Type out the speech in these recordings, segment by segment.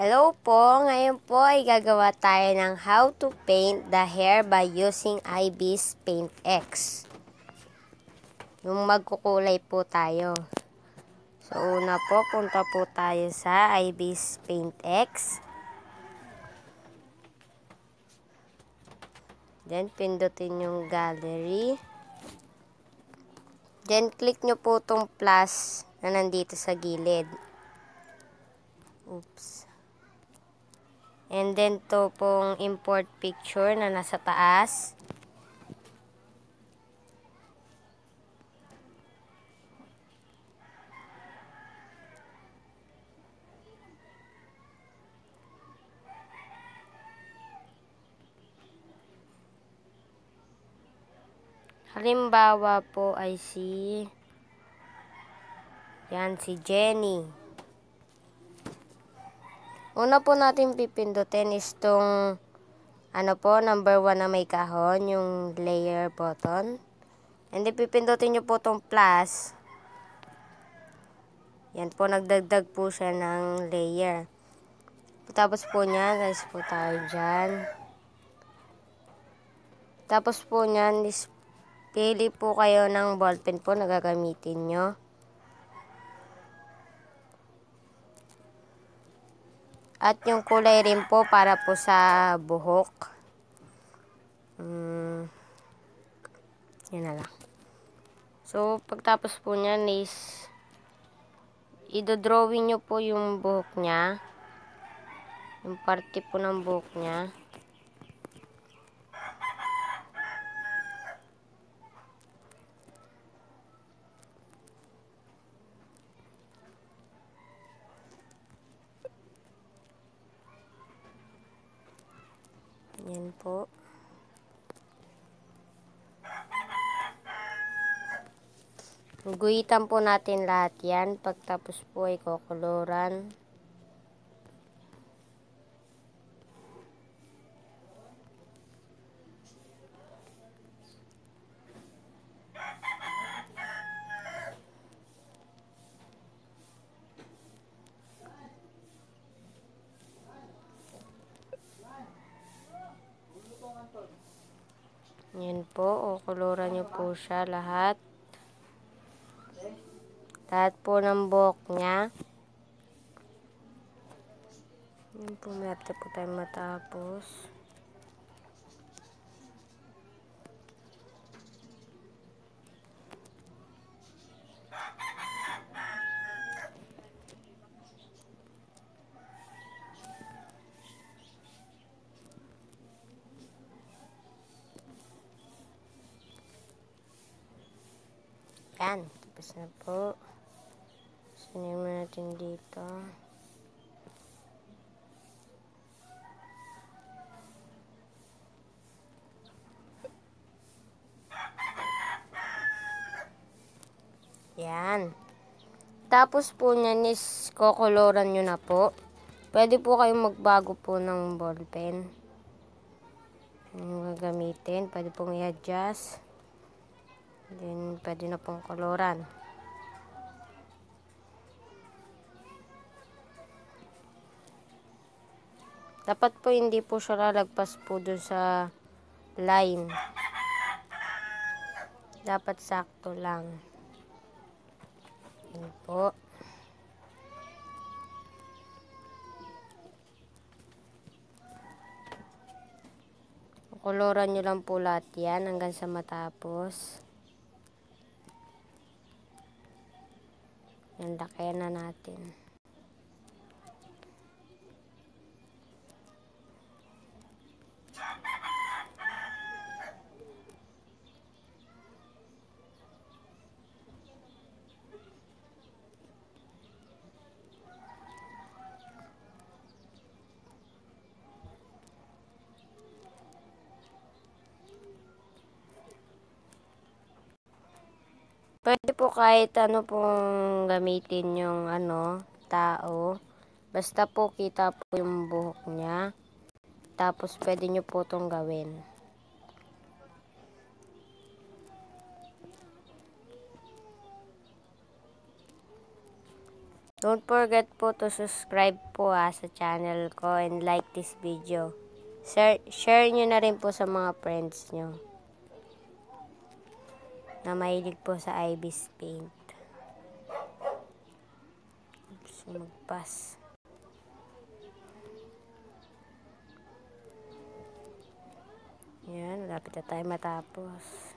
Hello po! Ngayon po ay gagawa tayo ng how to paint the hair by using IB's Paint X. Yung magkukulay po tayo. So, una po, punta po tayo sa IB's Paint X. Then, pindutin yung gallery. Then, click nyo po itong plus na nandito sa gilid. Oops. And then to pong import picture na nasa taas. Halimbawa po ay si yan si Jenny. Una po natin pipindutin is tong ano po, number 1 na may kahon, yung layer button. And then pipindutin nyo po tong plus. Yan po, nagdagdag po siya ng layer. Tapos po niyan, guys po tayo dyan. Tapos po niyan, pili po kayo ng ballpen po na gagamitin nyo. At yung kulay rin po para po sa buhok. Hmm. Yan na lang. So, pagtapos po niyan is idodrawing nyo po yung buhok niya. Yung parte po ng buhok niya. Yan po. Guhitan po natin lahat yan. Pagtapos po ay kokoloran. Yan po, o koloran nyo po siya lahat. Lahat po ng buhok niya. Yan po, mayroon po tayo matapos. Yan. Tapos na po. Sunyin mo natin dito. Yan. Tapos po niyan is kokoloran nyo na po. Pwede po kayong magbago po ng ballpen. Yung gagamitin. Pwede pong i-adjust. Then, pwede na pong koloran. Dapat po hindi po siya lalagpas po dun sa line. Dapat sakto lang. Yan po. Koloran nyo lang po lahat yan hanggang sa matapos. Yan, lakayan na natin. Pwede po kahit ano pong gamitin yung ano, tao. Basta po kita po yung buhok niya. Tapos pwede nyo po itong gawin. Don't forget po to subscribe po ha, sa channel ko and like this video. Share, share nyo na rin po sa mga friends nyo na mahilig po sa Ibis Paint. Oops, magpas. Yan, malapit na tayo matapos.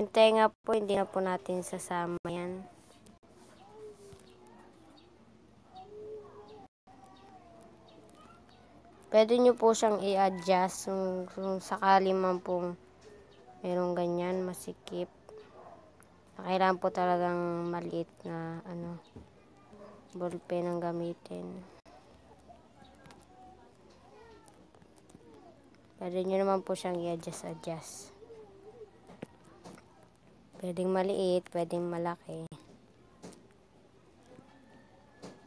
Yung tenga po, hindi na po natin sasama yan. Pwede nyo po siyang i-adjust kung, kung sakali man pong merong ganyan, masikip. Kailangan po talagang maliit na ano, ballpen ang gamitin. Pwede nyo naman po siyang i-adjust-adjust. Pwedeng maliit, pwedeng malaki.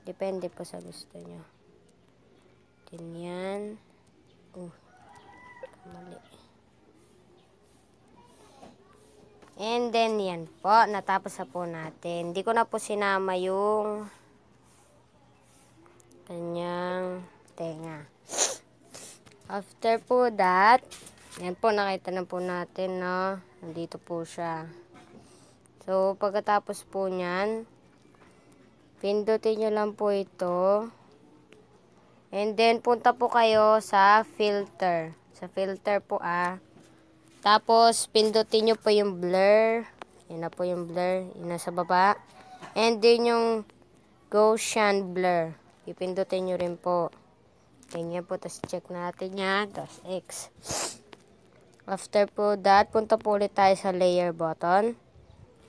Depende po sa gusto nyo. Ganyan. Uh, mali. And then, yan po. Natapos na po natin. Hindi ko na po sinama yung kanyang tenga. After po that, yan po, nakita na po natin, no? Nandito po siya. So, pagkatapos po niyan, pindutin nyo lang po ito. And then, punta po kayo sa filter. Sa filter po, ah. Tapos, pindutin nyo po yung blur. Yan na po yung blur. Yan nasa baba. And then, yung Gaussian blur. Ipindutin nyo rin po. Ganyan po. Tapos, check natin yan. Tapos, X. After po that, punta po ulit tayo sa layer button.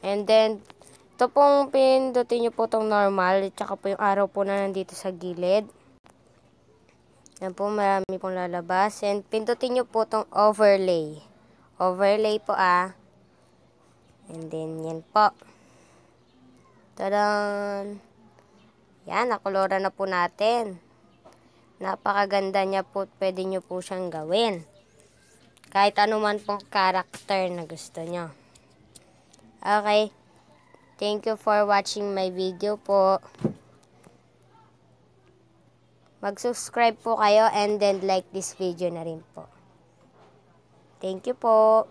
And then, ito pong pindutin nyo po itong normal. Tsaka po yung arrow po na nandito sa gilid. Yan po, marami pong lalabas. And pindutin nyo po itong overlay. Overlay po ah. And then, yan po. Tadaan! Yan, nakulora na po natin. Napakaganda niya po. Pwede nyo po siyang gawin. Kahit anuman pong character na gusto nyo. Okay. Thank you for watching my video po. Mag-subscribe po kayo and then like this video na rin po. Thank you po.